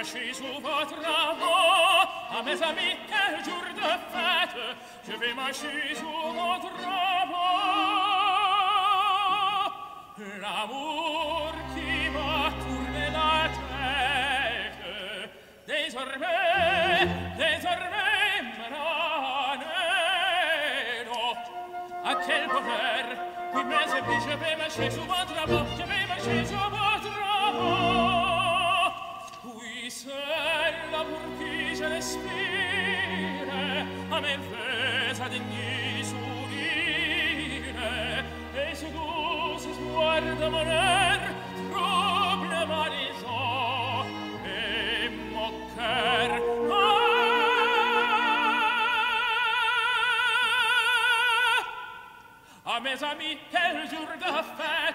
cracher sous votre rameau à mes amis quel jour de fête je vais marcher sous votre rameau l'amour qui m'a tourné la tête désormais désormais me l'autre à quel bonheur oui mais et puis je vais marcher sous votre rameau je vais marcher sous votre rameau respire a me vesa di Gesù dire e su cose sguarda morer problematizzò e moccher ah! a mes amis tel jour de fête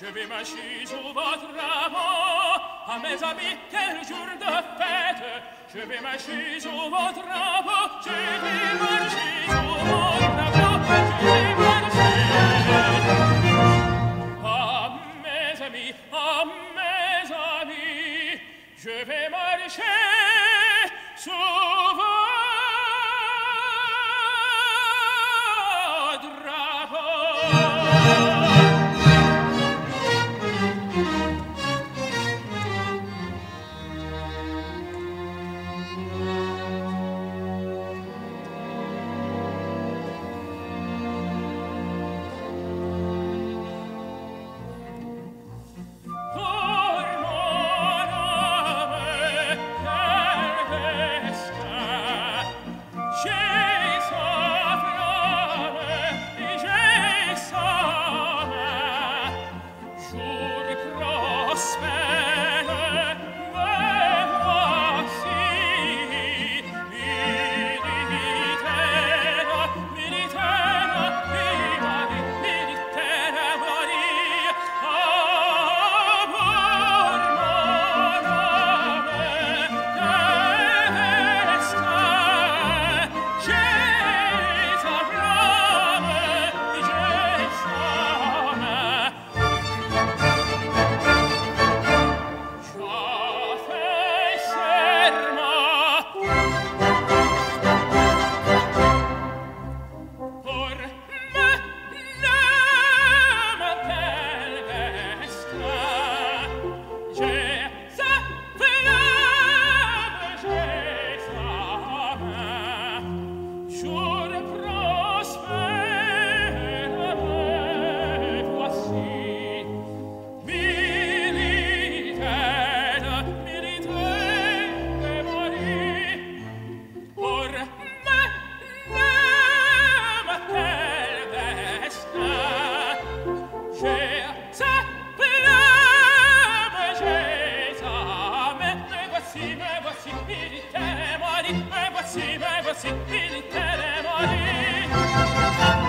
je vais marcher sur votre rameau à mes amis quel jour de fête je vais marcher sur votre rameau je vais marcher sur votre rameau je vais marcher à mes amis à mes amis je vais marcher sur sitten terem oli.